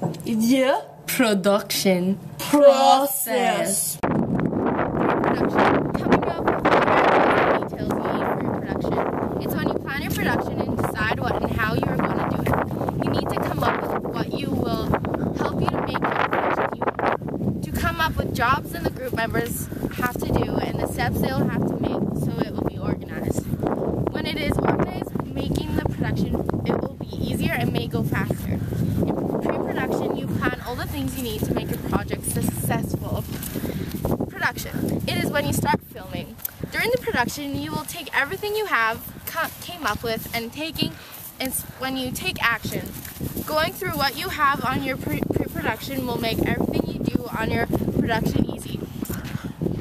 The production process. Production. Coming up with details you need for your production. It's when you plan your production and decide what and how you are going to do it. You need to come up with what you will help you to make your production. You, to come up with jobs and the group members have to do and the steps they'll have to make so it will be organized. When it is organized, making the production, it will be easier and may go faster. In pre-production, you plan all the things you need to make your project successful. Production. It is when you start filming. During the production, you will take everything you have came up with and taking and when you take action. Going through what you have on your pre- pre-production will make everything you do on your production easy.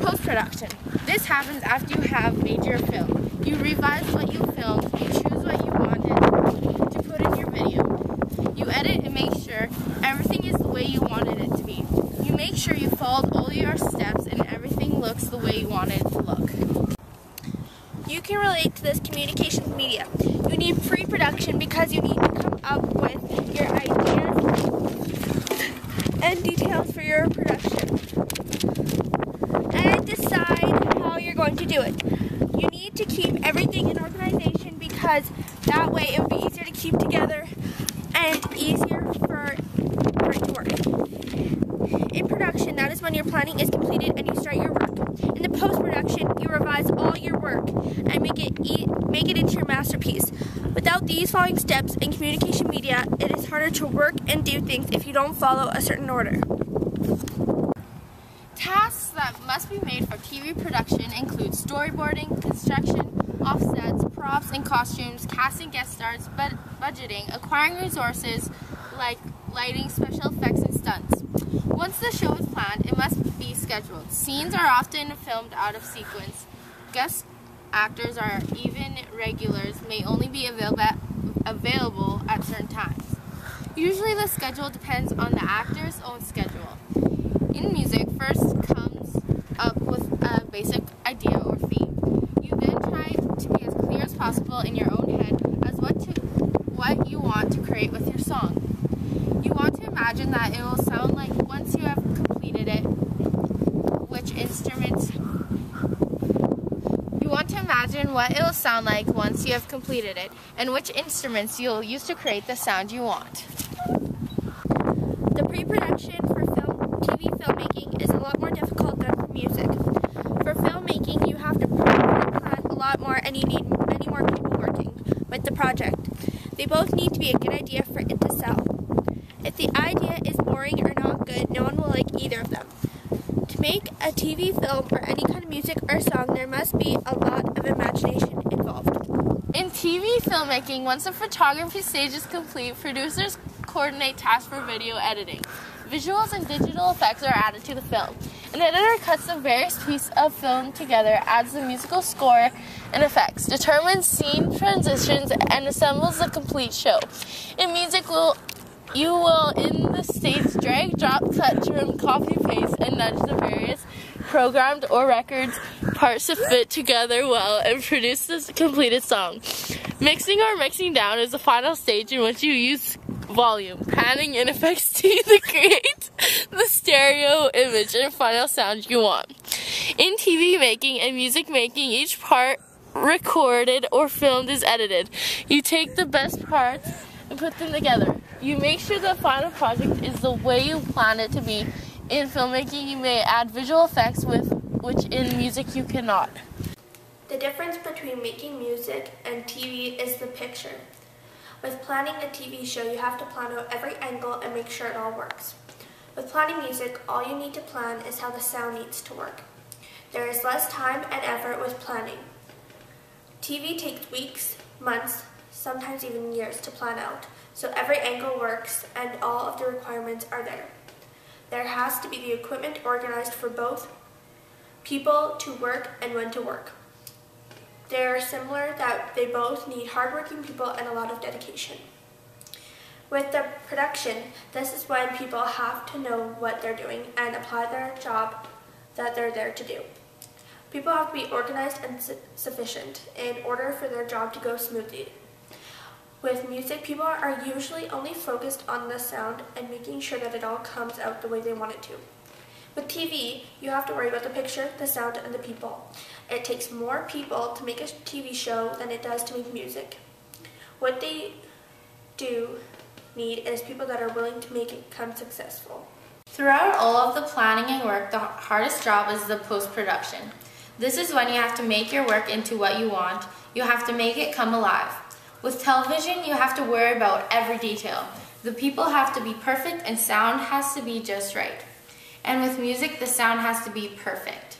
Post-production. This happens after you have made your film. You revise what you filmed, you choose what you wanted to put in your video. You edit and make sure everything is the way you wanted it to be. You make sure you followed all your steps and everything looks the way you want it to look. You can relate to this communications media. You need pre-production because you need to come up with your ideas and details for your production. And decide how you're going to do it. You need to keep everything in organization because that way it will be easier to keep together and easier for, In production, that is when your planning is completed and you start your work. In the post-production, you revise all your work and make it e- make it into your masterpiece. Without these following steps in communication media, it is harder to work and do things if you don't follow a certain order. Tasks that must be made for TV production include storyboarding, construction, offsets, props and costumes, casting guest stars, bud- budgeting, acquiring resources like lighting, special effects, and stunts. Once the show is planned, it must be scheduled. Scenes are often filmed out of sequence. Guest actors or even regulars may only be available at certain times. Usually the schedule depends on the actor's own schedule. In music, first comes up with a basic idea or theme. You then try to be as clear as possible in your own head as what to what you want to create with your song. Imagine that it will sound like once you have completed it, which instruments you want to imagine what it will sound like once you have completed it, and which instruments you'll use to create the sound you want. The pre-production for film, TV filmmaking is a lot more difficult than for music. For filmmaking, you have to plan a lot more and you need many more people working with the project. They both need to be a good idea for it. The idea is boring or not good, no one will like either of them. To make a TV film or any kind of music or song, there must be a lot of imagination involved. In TV filmmaking, once the photography stage is complete, producers coordinate tasks for video editing. Visuals and digital effects are added to the film. An editor cuts the various pieces of film together, adds the musical score and effects, determines scene transitions, and assembles the complete show. In music, will you will in the States, drag, drop, cut, trim, copy, paste, and nudge the various programmed or records parts to fit together well and produce the completed song. Mixing or mixing down is the final stage in which you use volume, panning, and effects to create the stereo image and final sound you want. In TV making and music making, each part recorded or filmed is edited. You take the best parts and put them together. You make sure the final project is the way you plan it to be. In filmmaking, you may add visual effects with which in music you cannot. The difference between making music and TV is the picture. With planning a TV show, you have to plan out every angle and make sure it all works. With planning music, all you need to plan is how the sound needs to work. There is less time and effort with planning. TV takes weeks, months, sometimes even years to plan out, so every angle works and all of the requirements are there. There has to be the equipment organized for both people to work and when to work. They are similar that they both need hardworking people and a lot of dedication. With the production, this is when people have to know what they're doing and apply their job that they're there to do. People have to be organized and su- sufficient in order for their job to go smoothly. With music, people are usually only focused on the sound and making sure that it all comes out the way they want it to. With TV, you have to worry about the picture, the sound, and the people. It takes more people to make a TV show than it does to make music. What they do need is people that are willing to make it come successful. Throughout all of the planning and work, the hardest job is the post-production. This is when you have to make your work into what you want. You have to make it come alive. With television, you have to worry about every detail. The people have to be perfect and sound has to be just right. And with music, the sound has to be perfect.